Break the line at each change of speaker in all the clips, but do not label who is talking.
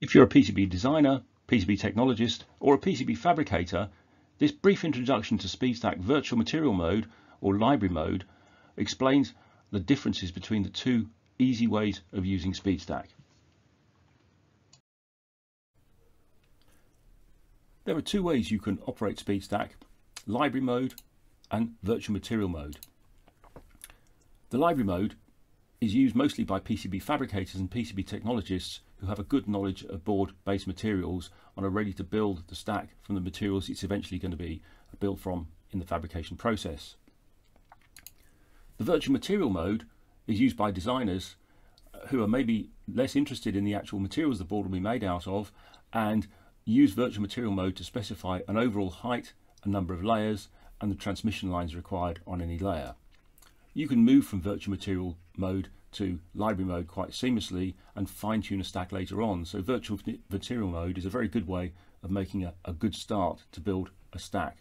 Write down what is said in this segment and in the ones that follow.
If you're a PCB designer, PCB technologist, or a PCB fabricator, this brief introduction to SpeedStack Virtual Material Mode or Library Mode explains the differences between the two easy ways of using SpeedStack. There are two ways you can operate SpeedStack, Library Mode and Virtual Material Mode. The Library Mode is used mostly by PCB fabricators and PCB technologists who have a good knowledge of board-based materials and are ready to build the stack from the materials it's eventually going to be built from in the fabrication process. The virtual material mode is used by designers uh, who are maybe less interested in the actual materials the board will be made out of and use virtual material mode to specify an overall height, a number of layers and the transmission lines required on any layer. You can move from virtual material mode to library mode quite seamlessly and fine tune a stack later on. So virtual material mode is a very good way of making a, a good start to build a stack.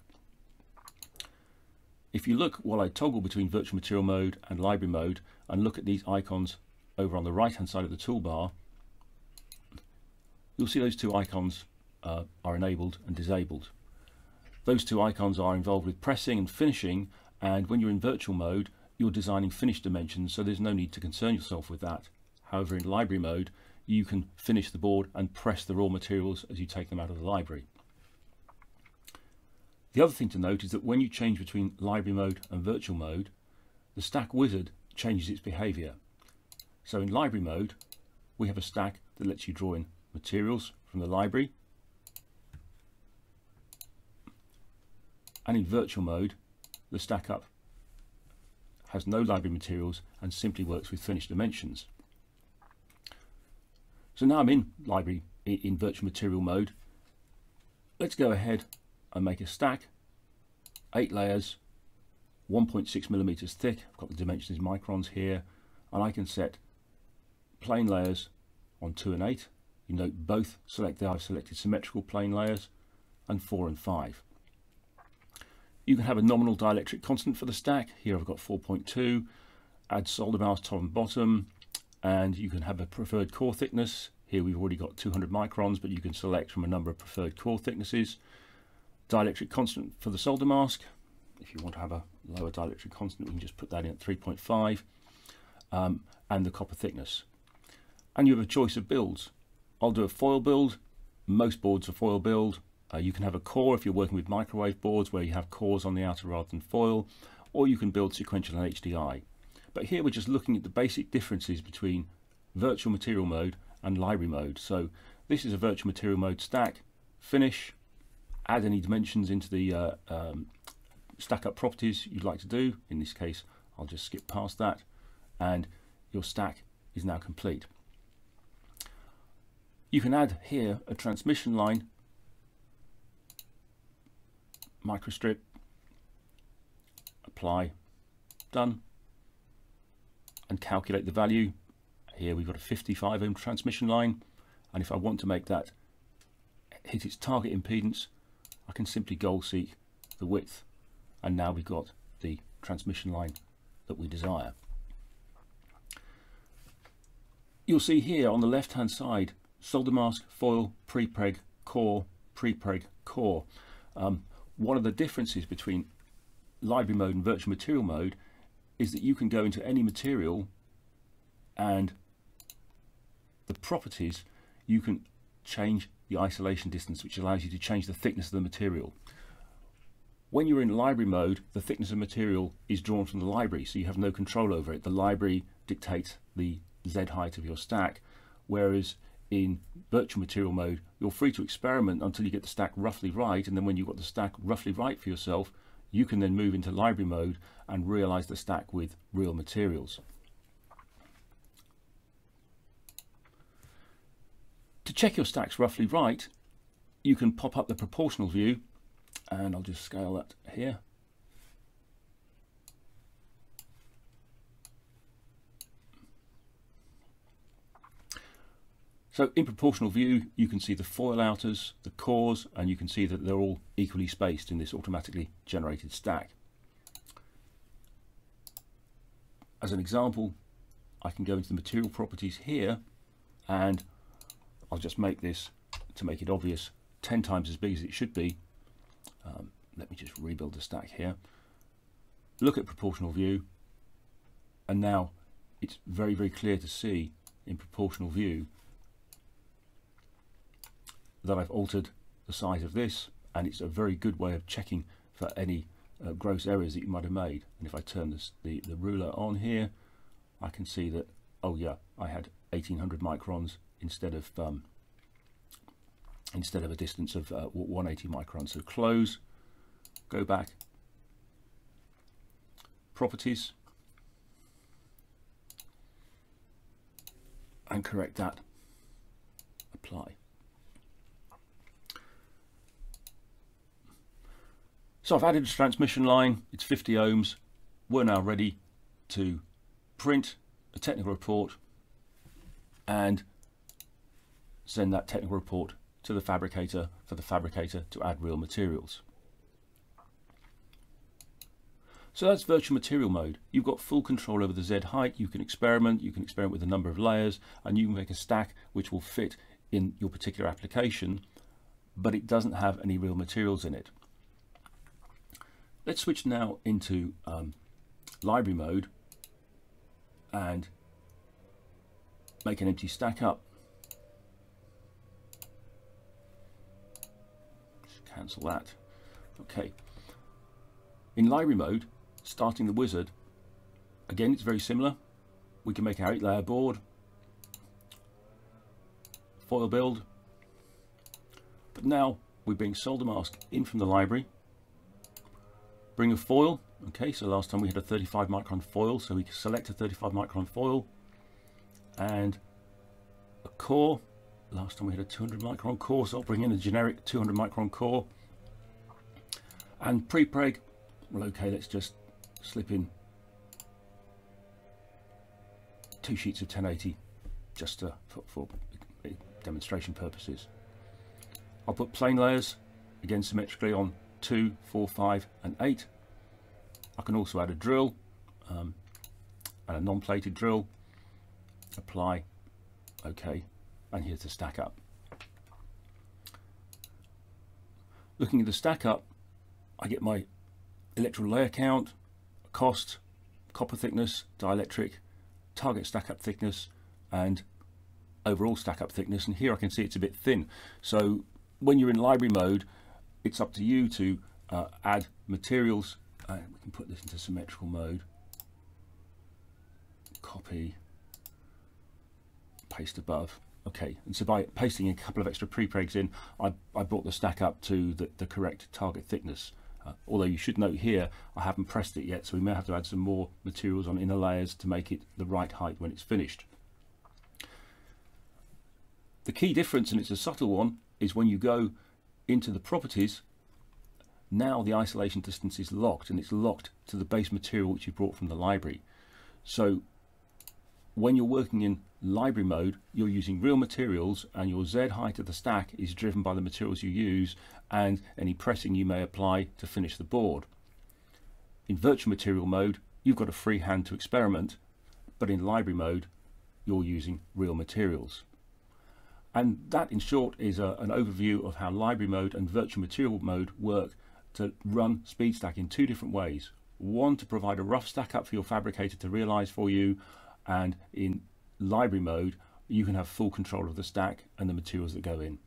If you look while I toggle between virtual material mode and library mode and look at these icons over on the right hand side of the toolbar, you'll see those two icons uh, are enabled and disabled. Those two icons are involved with pressing and finishing and when you're in virtual mode you're designing finished dimensions, so there's no need to concern yourself with that. However, in library mode, you can finish the board and press the raw materials as you take them out of the library. The other thing to note is that when you change between library mode and virtual mode, the stack wizard changes its behavior. So in library mode, we have a stack that lets you draw in materials from the library. And in virtual mode, the stack up has no library materials and simply works with finished dimensions. So now I'm in library in virtual material mode. Let's go ahead and make a stack, eight layers, 1.6 millimeters thick. I've got the dimensions microns here, and I can set plane layers on two and eight. You note both select there I've selected symmetrical plane layers and four and five. You can have a nominal dielectric constant for the stack. Here I've got 4.2. Add solder mask top and bottom. And you can have a preferred core thickness. Here we've already got 200 microns, but you can select from a number of preferred core thicknesses. Dielectric constant for the solder mask. If you want to have a lower dielectric constant, we can just put that in at 3.5. Um, and the copper thickness. And you have a choice of builds. I'll do a foil build. Most boards are foil build. Uh, you can have a core if you're working with microwave boards where you have cores on the outer rather than foil, or you can build sequential and HDI. But here we're just looking at the basic differences between virtual material mode and library mode. So this is a virtual material mode stack, finish, add any dimensions into the uh, um, stack up properties you'd like to do. In this case, I'll just skip past that and your stack is now complete. You can add here a transmission line microstrip, apply, done, and calculate the value. Here we've got a 55 ohm transmission line, and if I want to make that hit its target impedance, I can simply goal seek the width, and now we've got the transmission line that we desire. You'll see here on the left hand side solder mask, foil, prepreg, core, prepreg, core. Um, one of the differences between library mode and virtual material mode is that you can go into any material and the properties you can change the isolation distance which allows you to change the thickness of the material. When you're in library mode the thickness of material is drawn from the library so you have no control over it. The library dictates the Z height of your stack whereas in virtual material mode, you're free to experiment until you get the stack roughly right. And then when you've got the stack roughly right for yourself, you can then move into library mode and realize the stack with real materials. To check your stacks roughly right, you can pop up the proportional view and I'll just scale that here So in proportional view, you can see the foil outers, the cores, and you can see that they're all equally spaced in this automatically generated stack. As an example, I can go into the material properties here and I'll just make this to make it obvious 10 times as big as it should be um, let me just rebuild the stack here look at proportional view and now it's very very clear to see in proportional view that I've altered the size of this and it's a very good way of checking for any uh, gross errors that you might have made. And if I turn this, the, the ruler on here I can see that oh yeah I had 1800 microns instead of um, instead of a distance of uh, 180 microns. So close go back. Properties. And correct that. Apply so I've added a transmission line it's 50 ohms we're now ready to print a technical report and send that technical report to the fabricator for the fabricator to add real materials. So that's virtual material mode. You've got full control over the Z height. You can experiment. You can experiment with a number of layers and you can make a stack which will fit in your particular application, but it doesn't have any real materials in it. Let's switch now into um, library mode and make an empty stack up. Just cancel that. Okay. In library mode, starting the wizard, again it's very similar. We can make our eight layer board, foil build, but now we bring solder mask in from the library, bring a foil, okay so last time we had a 35 micron foil so we can select a 35 micron foil. And a core. Last time we had a 200 micron core so I'll bring in a generic 200 micron core. And pre-preg well okay let's just slip in two sheets of 1080 just to, for, for demonstration purposes. I'll put plane layers again symmetrically on 2, 4, 5 and 8 I can also add a drill um, and a non-plated drill. Apply okay and here's the stack up. Looking at the stack up I get my electrical layer count cost copper thickness dielectric target stack up thickness and overall stack up thickness. And here I can see it's a bit thin. So when you're in library mode it's up to you to uh, add materials uh, we can put this into symmetrical mode. Copy. Paste above. Okay and so by pasting a couple of extra prepregs in I, I brought the stack up to the, the correct target thickness. Uh, although you should note here I haven't pressed it yet so we may have to add some more materials on inner layers to make it the right height when it's finished. The key difference and it's a subtle one is when you go into the properties now the isolation distance is locked and it's locked to the base material which you brought from the library. So when you're working in library mode, you're using real materials and your Z height of the stack is driven by the materials you use and any pressing you may apply to finish the board. In virtual material mode, you've got a free hand to experiment, but in library mode, you're using real materials. And that in short is a, an overview of how library mode and virtual material mode work to run SpeedStack in two different ways. One to provide a rough stack up for your fabricator to realize for you and in library mode you can have full control of the stack and the materials that go in.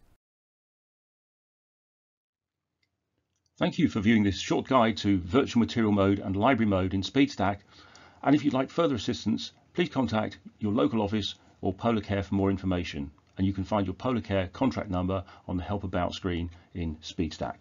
Thank you for viewing this short guide to virtual material mode and library mode in SpeedStack and if you'd like further assistance please contact your local office or PolarCare for more information and you can find your PolarCare contract number on the help about screen in SpeedStack.